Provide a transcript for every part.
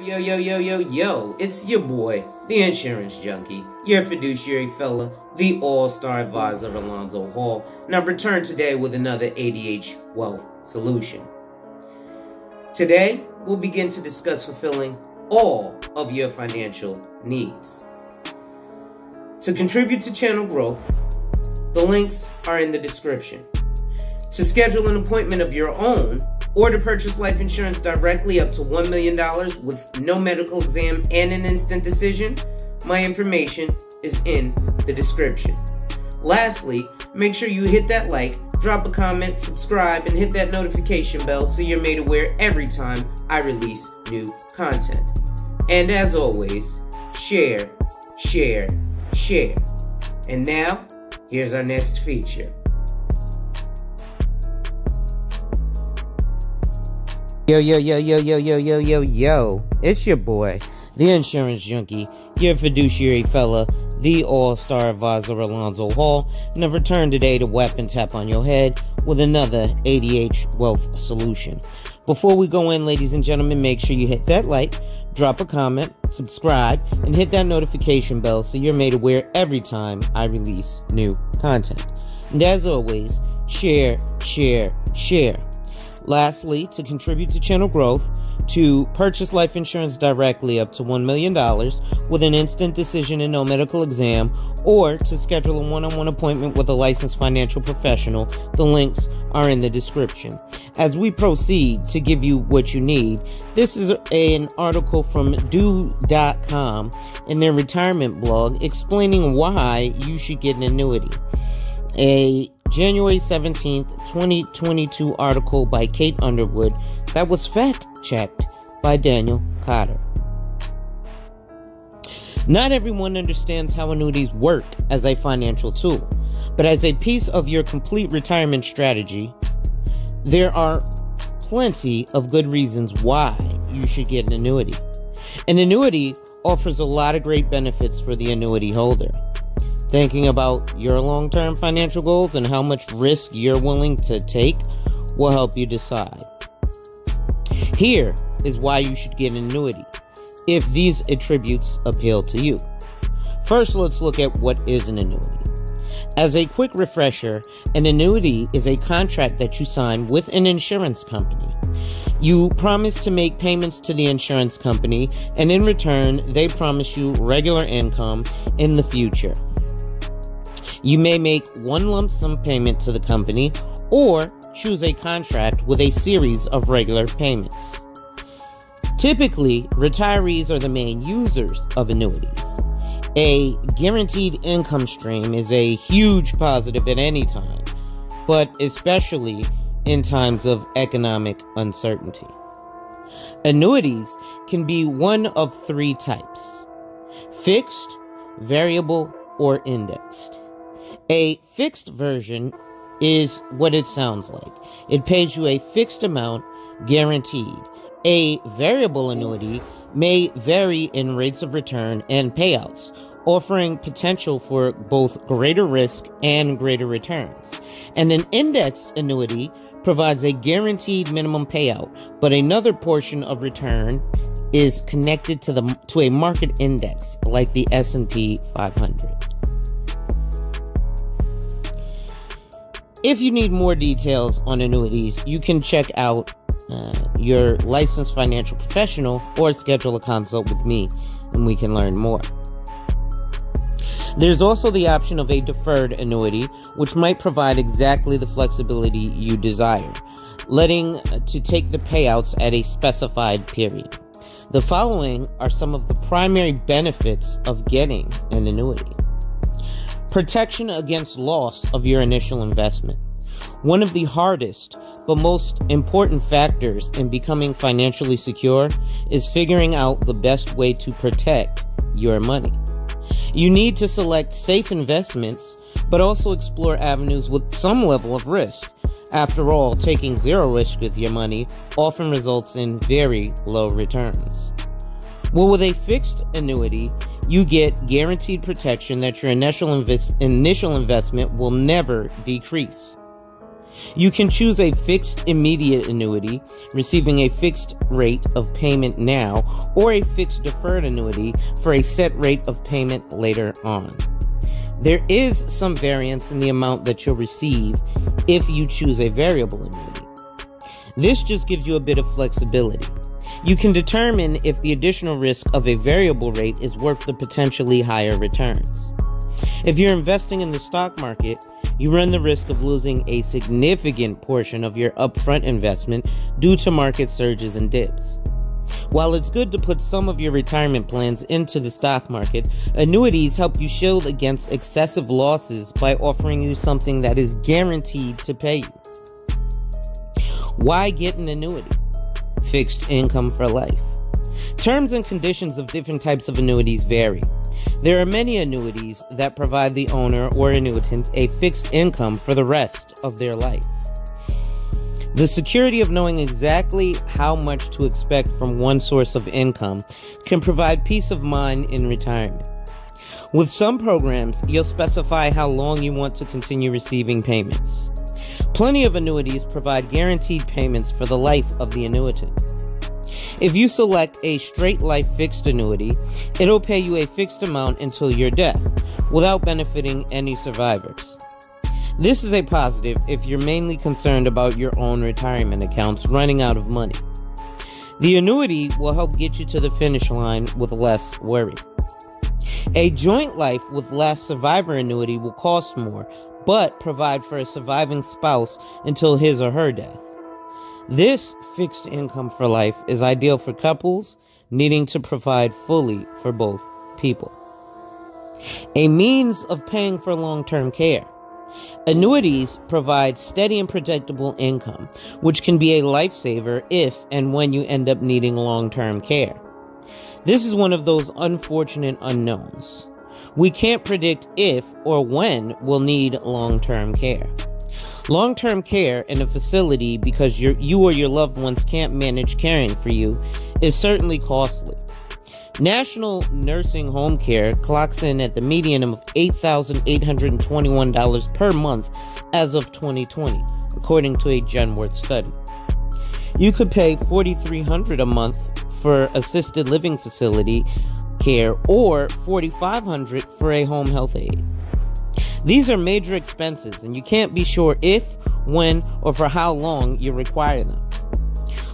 Yo, yo, yo, yo, yo, it's your boy, the insurance junkie, your fiduciary fella, the all star advisor Alonzo Hall, and I've returned today with another ADH wealth solution. Today, we'll begin to discuss fulfilling all of your financial needs. To contribute to channel growth, the links are in the description. To schedule an appointment of your own, or to purchase life insurance directly up to $1 million with no medical exam and an instant decision, my information is in the description. Lastly, make sure you hit that like, drop a comment, subscribe, and hit that notification bell so you're made aware every time I release new content. And as always, share, share, share. And now, here's our next feature. Yo, yo, yo, yo, yo, yo, yo, yo, yo. It's your boy, the insurance junkie, your fiduciary fella, the all-star advisor Alonzo Hall, and I've returned today to weapon tap on your head with another ADH wealth solution. Before we go in, ladies and gentlemen, make sure you hit that like, drop a comment, subscribe, and hit that notification bell so you're made aware every time I release new content. And as always, share, share, share. Lastly, to contribute to channel growth, to purchase life insurance directly up to $1 million with an instant decision and no medical exam, or to schedule a one on one appointment with a licensed financial professional, the links are in the description. As we proceed to give you what you need, this is an article from Due.com in their retirement blog explaining why you should get an annuity. A January 17th, 2022 article by Kate Underwood that was fact checked by Daniel Cotter. Not everyone understands how annuities work as a financial tool, but as a piece of your complete retirement strategy, there are plenty of good reasons why you should get an annuity. An annuity offers a lot of great benefits for the annuity holder. Thinking about your long term financial goals and how much risk you're willing to take will help you decide. Here is why you should get an annuity if these attributes appeal to you. First, let's look at what is an annuity. As a quick refresher, an annuity is a contract that you sign with an insurance company. You promise to make payments to the insurance company, and in return, they promise you regular income in the future. You may make one lump sum payment to the company or choose a contract with a series of regular payments. Typically, retirees are the main users of annuities. A guaranteed income stream is a huge positive at any time, but especially in times of economic uncertainty. Annuities can be one of three types fixed, variable, or indexed. A fixed version is what it sounds like. It pays you a fixed amount guaranteed. A variable annuity may vary in rates of return and payouts, offering potential for both greater risk and greater returns. And an indexed annuity provides a guaranteed minimum payout, but another portion of return is connected to the to a market index like the S&P 500. If you need more details on annuities, you can check out uh, your licensed financial professional or schedule a consult with me and we can learn more. There's also the option of a deferred annuity, which might provide exactly the flexibility you desire, letting uh, to take the payouts at a specified period. The following are some of the primary benefits of getting an annuity. Protection against loss of your initial investment. One of the hardest but most important factors in becoming financially secure is figuring out the best way to protect your money. You need to select safe investments, but also explore avenues with some level of risk. After all, taking zero risk with your money often results in very low returns. Well, with a fixed annuity, you get guaranteed protection that your initial, invest- initial investment will never decrease. You can choose a fixed immediate annuity, receiving a fixed rate of payment now, or a fixed deferred annuity for a set rate of payment later on. There is some variance in the amount that you'll receive if you choose a variable annuity. This just gives you a bit of flexibility. You can determine if the additional risk of a variable rate is worth the potentially higher returns. If you're investing in the stock market, you run the risk of losing a significant portion of your upfront investment due to market surges and dips. While it's good to put some of your retirement plans into the stock market, annuities help you shield against excessive losses by offering you something that is guaranteed to pay you. Why get an annuity? Fixed income for life. Terms and conditions of different types of annuities vary. There are many annuities that provide the owner or annuitant a fixed income for the rest of their life. The security of knowing exactly how much to expect from one source of income can provide peace of mind in retirement. With some programs, you'll specify how long you want to continue receiving payments. Plenty of annuities provide guaranteed payments for the life of the annuitant. If you select a straight life fixed annuity, it'll pay you a fixed amount until your death, without benefiting any survivors. This is a positive if you're mainly concerned about your own retirement accounts running out of money. The annuity will help get you to the finish line with less worry. A joint life with last survivor annuity will cost more, but provide for a surviving spouse until his or her death. This fixed income for life is ideal for couples needing to provide fully for both people. A means of paying for long term care. Annuities provide steady and predictable income, which can be a lifesaver if and when you end up needing long term care. This is one of those unfortunate unknowns. We can't predict if or when we'll need long term care. Long term care in a facility because you or your loved ones can't manage caring for you is certainly costly. National Nursing Home Care clocks in at the median of $8,821 per month as of 2020, according to a Genworth study. You could pay $4,300 a month for assisted living facility care or 4,500 for a home health aide. These are major expenses, and you can't be sure if, when, or for how long you require them.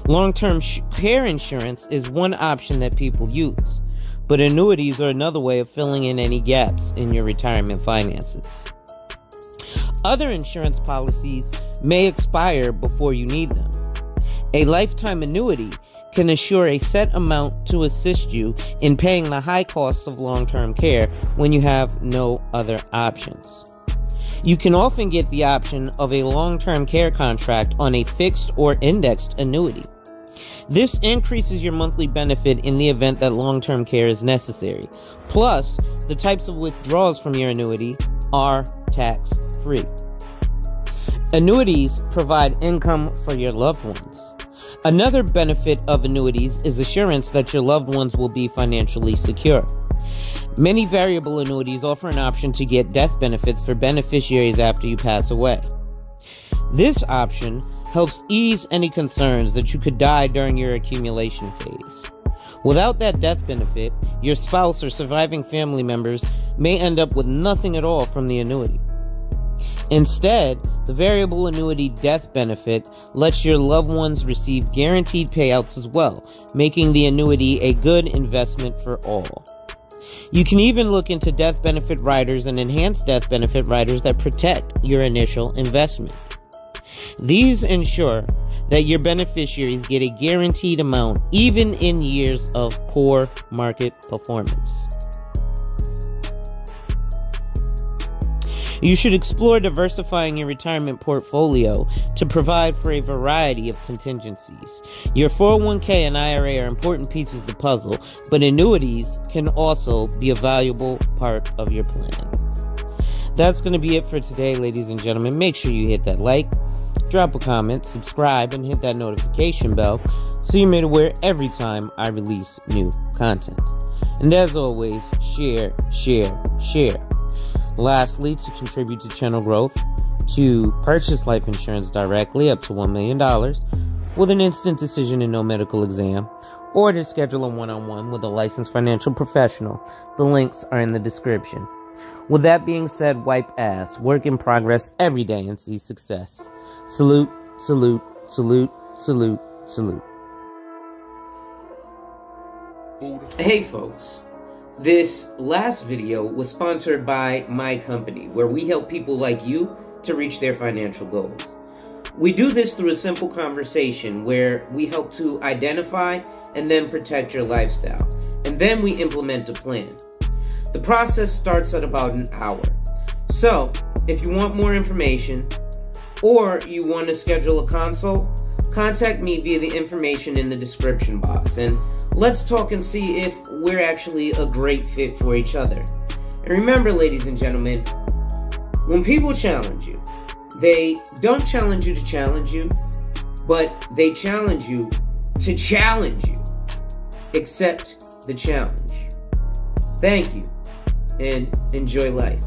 Long term sh- care insurance is one option that people use, but annuities are another way of filling in any gaps in your retirement finances. Other insurance policies may expire before you need them. A lifetime annuity can assure a set amount to assist you in paying the high costs of long term care when you have no other options. You can often get the option of a long term care contract on a fixed or indexed annuity. This increases your monthly benefit in the event that long term care is necessary. Plus, the types of withdrawals from your annuity are tax free. Annuities provide income for your loved ones. Another benefit of annuities is assurance that your loved ones will be financially secure. Many variable annuities offer an option to get death benefits for beneficiaries after you pass away. This option helps ease any concerns that you could die during your accumulation phase. Without that death benefit, your spouse or surviving family members may end up with nothing at all from the annuity. Instead, the variable annuity death benefit lets your loved ones receive guaranteed payouts as well, making the annuity a good investment for all. You can even look into death benefit riders and enhanced death benefit riders that protect your initial investment. These ensure that your beneficiaries get a guaranteed amount even in years of poor market performance. You should explore diversifying your retirement portfolio to provide for a variety of contingencies. Your 401k and IRA are important pieces of the puzzle, but annuities can also be a valuable part of your plan. That's going to be it for today, ladies and gentlemen. Make sure you hit that like, drop a comment, subscribe, and hit that notification bell so you're made aware every time I release new content. And as always, share, share, share. Lastly, to contribute to channel growth, to purchase life insurance directly up to $1 million with an instant decision and no medical exam, or to schedule a one on one with a licensed financial professional. The links are in the description. With that being said, wipe ass, work in progress every day and see success. Salute, salute, salute, salute, salute. Hey folks, this last video was sponsored by my company, where we help people like you to reach their financial goals. We do this through a simple conversation where we help to identify and then protect your lifestyle. And then we implement a plan. The process starts at about an hour. So, if you want more information or you want to schedule a consult, contact me via the information in the description box and let's talk and see if we're actually a great fit for each other. And remember, ladies and gentlemen, when people challenge you, they don't challenge you to challenge you, but they challenge you to challenge you. Accept the challenge. Thank you and enjoy life.